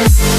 Yes.